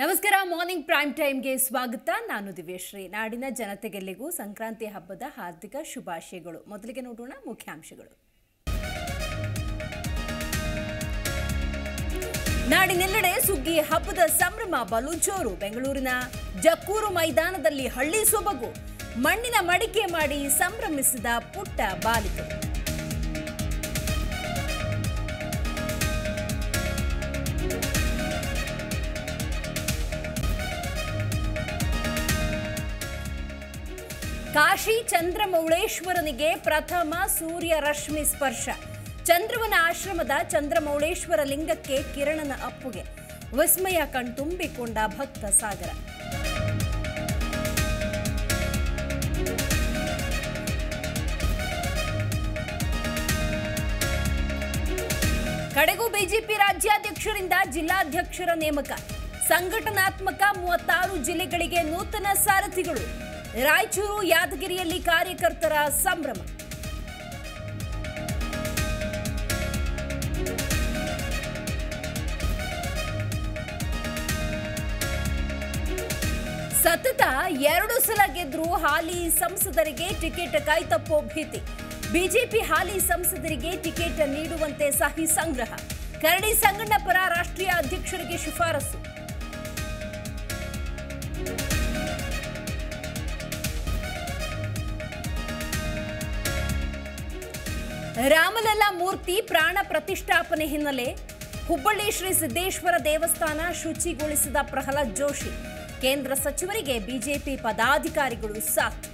ನಮಸ್ಕಾರ, morning prime ಟೈಮ್ಗೆ ಸ್ವಾಗತ. ನಾನು ದಿವ್ಯಶ್ರೀ ನಾಡಿನ ಜನತೆಗೆಲ್ಲಿಗೂ ಸಂಕ್ರಾಂತಿ ಹಬ್ಬದ ಹಾರ್ದಿಕ ಶುಭಾಶಯಗಳು. ಮೊದಲಿಗೆ ನೋಡೋಣ ಮುಖ್ಯಾಂಶಗಳು. ನಾಡಿನೆಲ್ಲೆಡೆ ಸುಗ್ಗಿ ಹಬ್ಬದ ಸಂಭ್ರಮ ಬಲು ಜೋರು ಬೆಂಗಳೂರಿನ ಜಕ್ಕೂರು ಮೈದಾನದಲ್ಲಿ ಹಳ್ಳಿ ಸೊಬಗು ಮಣ್ಣಿನ ಮಡಿಕೆ ಮಾಡಿ ಸಂಭ್ರಮಿಸಿದ ಪುಟ್ಟ ಬಾಲಿಕರು. ಕಾಶಿ ಚಂದ್ರಮೌಳೇಶ್ವರನಿಗೆ ಪ್ರಥಮ ಸೂರ್ಯ ರಶ್ಮಿ ಸ್ಪರ್ಶ. ಚಂದ್ರವನ ಆಶ್ರಮದ ಚಂದ್ರಮೌಳೇಶ್ವರ ಲಿಂಗಕ್ಕೆ ಕಿರಣನ ಅಪ್ಪುಗೆ. ವಿಸ್ಮಯ ಕಣ್ತುಂಬಿಕೊಂಡ ಭಕ್ತ ಸಾಗರ. ಕಡೆಗೂ ಬಿಜೆಪಿ ರಾಜ್ಯಾಧ್ಯಕ್ಷರಿಂದ ಜಿಲ್ಲಾಧ್ಯಕ್ಷರ ನೇಮಕ. ಸಂಘಟನಾತ್ಮಕ ಮೂವತ್ತಾರು ಜಿಲ್ಲೆಗಳಿಗೆ ನೂತನ ಸಾರಥಿಗಳು. ರಾಯಚೂರು ಯಾದಗಿರಿಯಲ್ಲಿ ಕಾರ್ಯಕರ್ತರ ಸಂಭ್ರಮ. ಸತತ ಎರಡು ಸಲ ಗೆದ್ರು ಹಾಲಿ ಸಂಸದರಿಗೆ ಟಿಕೆಟ್ ಕೈತಪ್ಪೋ ಭೀತಿ. ಬಿಜೆಪಿ ಹಾಲಿ ಸಂಸದರಿಗೆ ಟಿಕೆಟ್ ನೀಡುವಂತೆ ಸಹಿ ಸಂಗ್ರಹ. ಕರಡಿ ಸಂಗಣ್ಣ ಪರ ರಾಷ್ಟ್ರೀಯ ಅಧ್ಯಕ್ಷರಿಗೆ ಶಿಫಾರಸು. ರಾಮಲಲ್ಲಾ ಮೂರ್ತಿ ಪ್ರಾಣ ಪ್ರತಿಷ್ಠಾಪನೆ ಹಿನ್ನೆಲೆ ಹುಬ್ಬಳ್ಳಿ ಶ್ರೀ ಸಿದ್ದೇಶ್ವರ ದೇವಸ್ಥಾನ ಶುಚಿಗೊಳಿಸಿದ ಪ್ರಹ್ಲಾದ್ ಜೋಶಿ. ಕೇಂದ್ರ ಸಚಿವರಿಗೆ ಬಿಜೆಪಿ ಪದಾಧಿಕಾರಿಗಳು ಸಾಥ್.